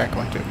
Check one,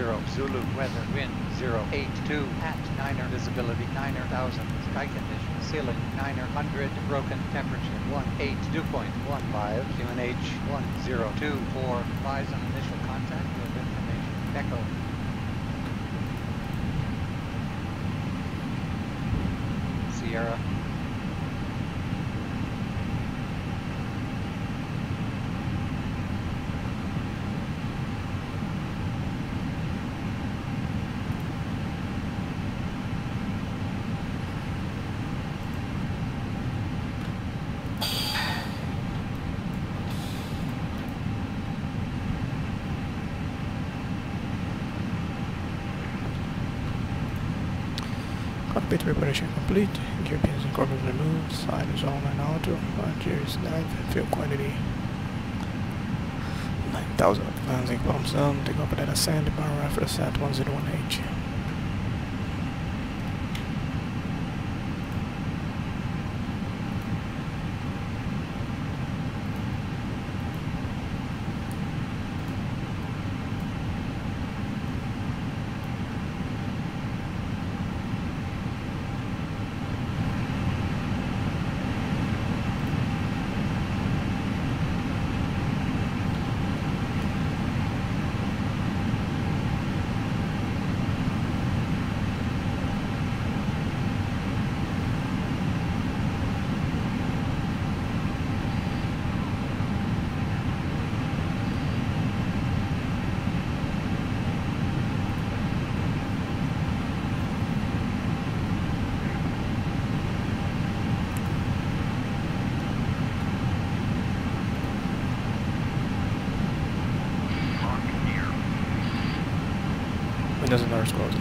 1200 Zulu weather wind 082 at Niner visibility 9000 sky condition ceiling 900 broken temperature 18 dew point 15 QNH 1024 advise on initial contact with information Echo. Sierra preparation complete. Gear pins and corbels removed. Side is on and auto. Gear is dive. Fuel quantity 9,000 advancing pumps down. Take up at ascent. Power after sat 101H.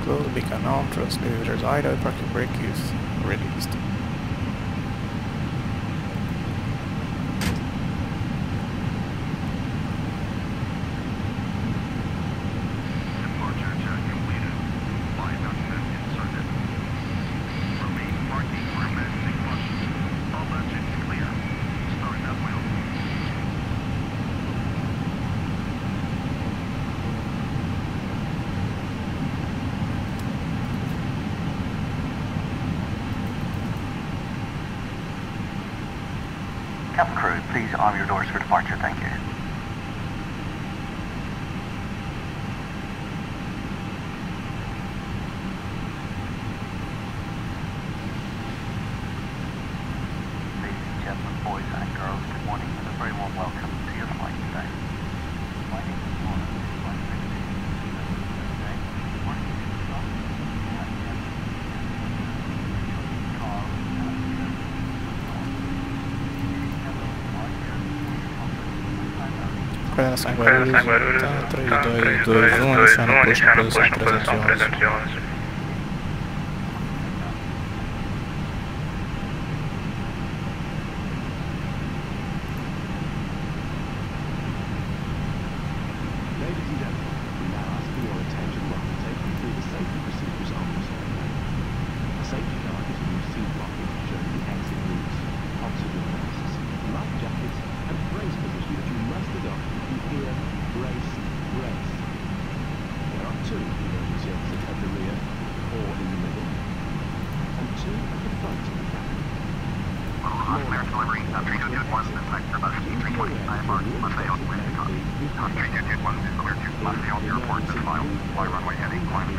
Closed. Closed. Beacon on. Translators idle. Parking brake is released. Departure check completed. Flight document inserted. Remain marking for emergency function. All engines clear. Start at wheel. Captain crew, please arm your doors for departure. Thank you. San Guarulhos. Tá 3, 2, 2, 1. Iniciando posição 311.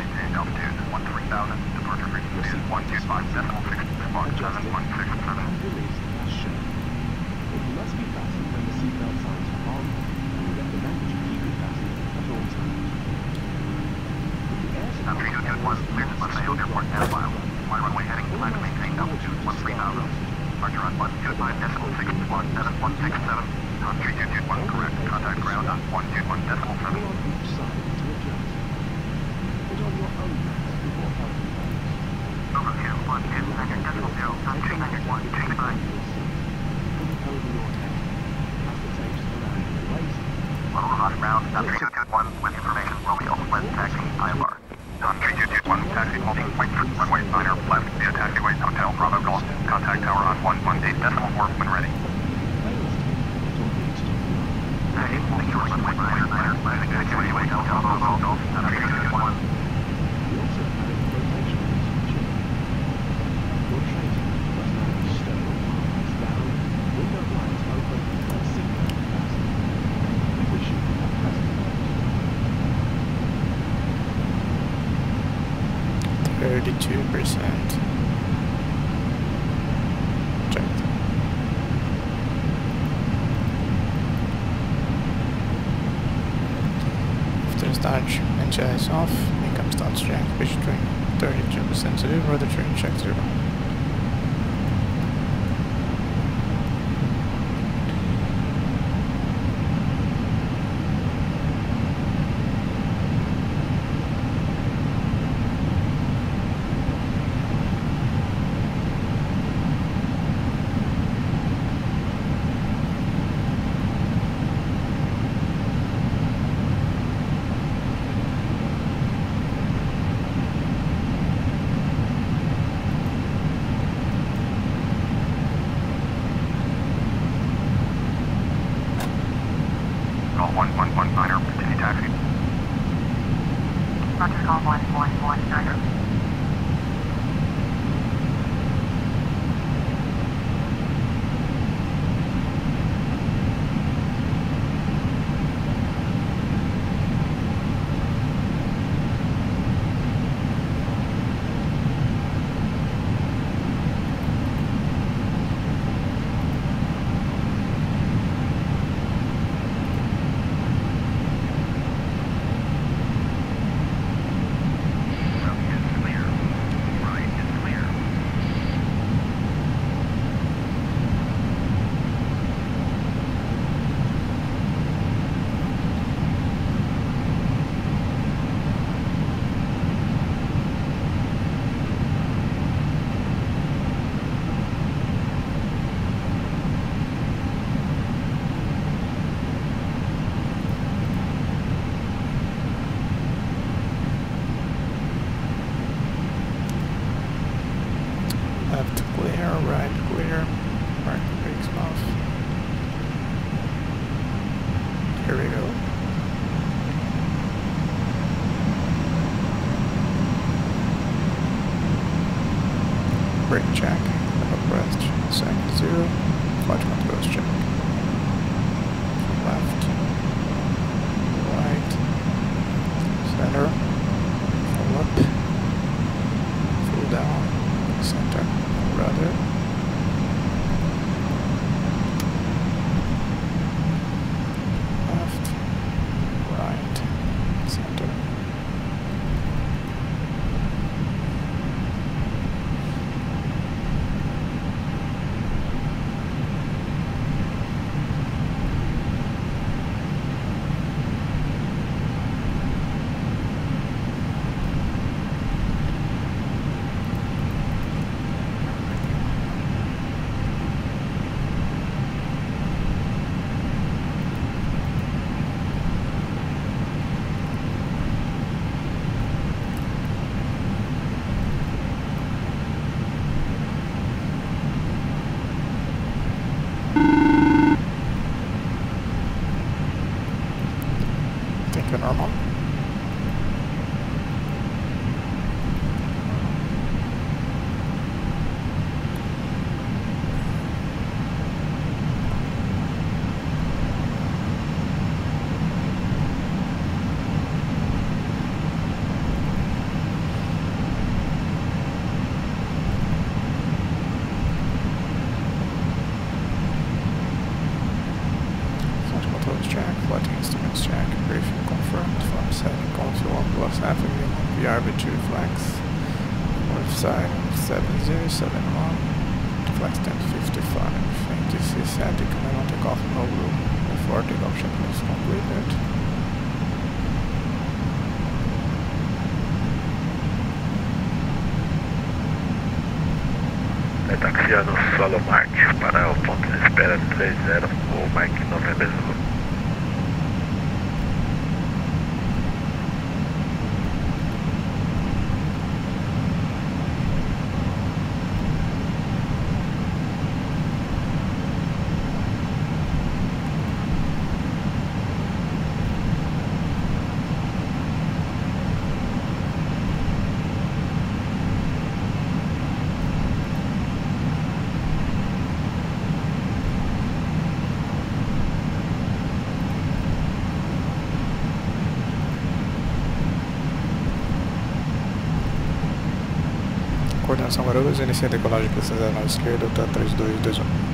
Maintained altitude 13,000, departure frequency is 125 decimal 6, squawk 7167. and release as shown. It must be fastened when the seatbelt signs are on, and we recommend that you keep it fastened at all times. On 3221, clear to Maceió Airport, air file. Fly runway heading, climb maintained altitude 13,000. Departure on 125 decimal 6, squawk 7167. On 3221, correct, contact ground on 121 head. Pass the tapes around your waist. Level hot ground, on 3221, with information, Romeo, west taxi, HIS off, income starts track, pitch trim 32% zero, rudder trim check zero. Luciano Solo para o ponto de espera 30, Mike 90 Zulu. São Guarulhos, inicia a decolagem para a 119 esquerda, tá 3221.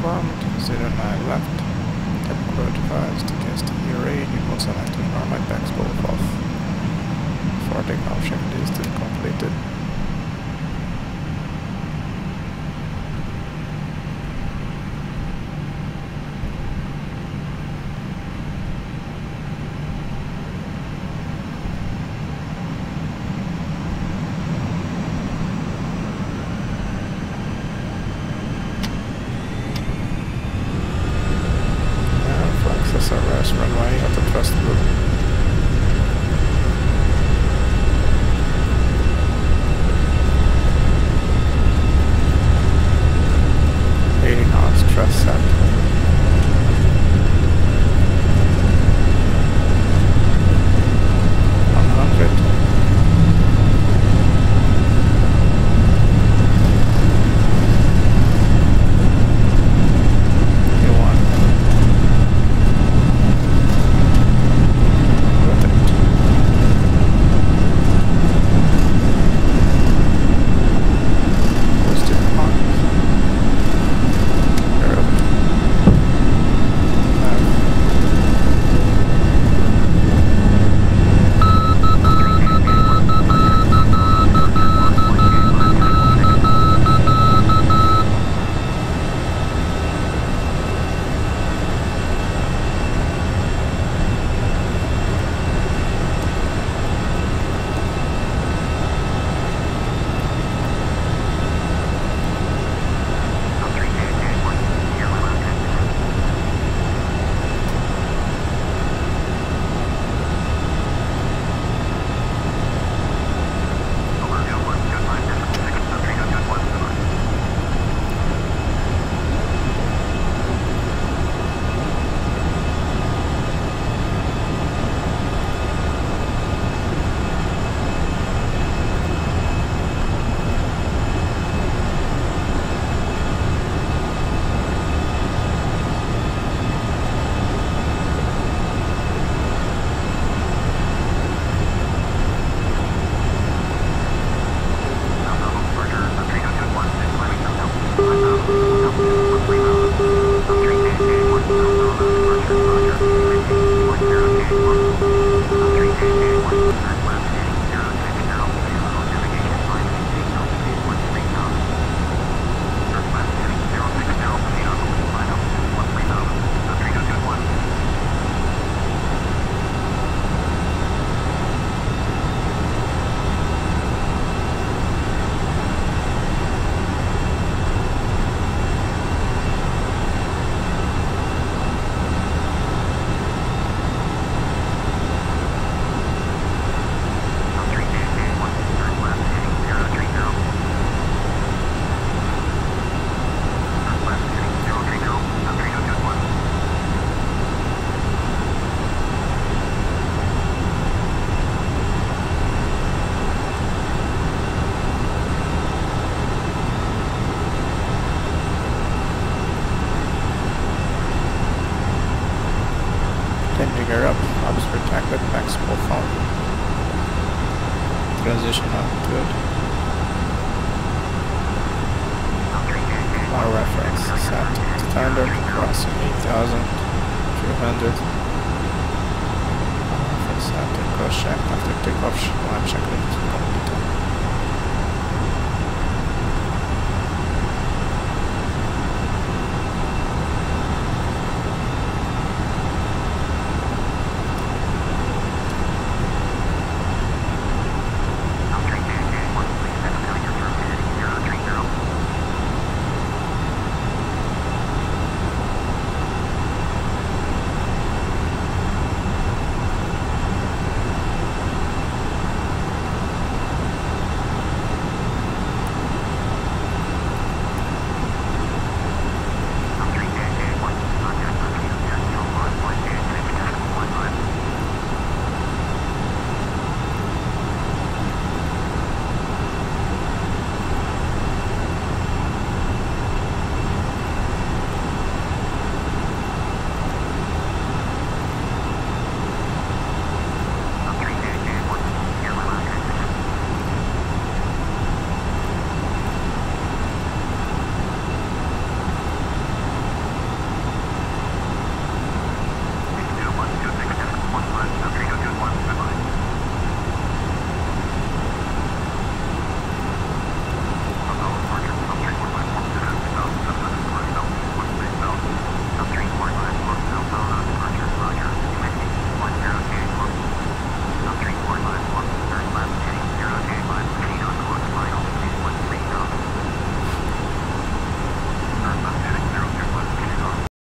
confirmed 09 left. Approach to against the ERA equals an My normal both off. For takeoff check is still completed. trust that.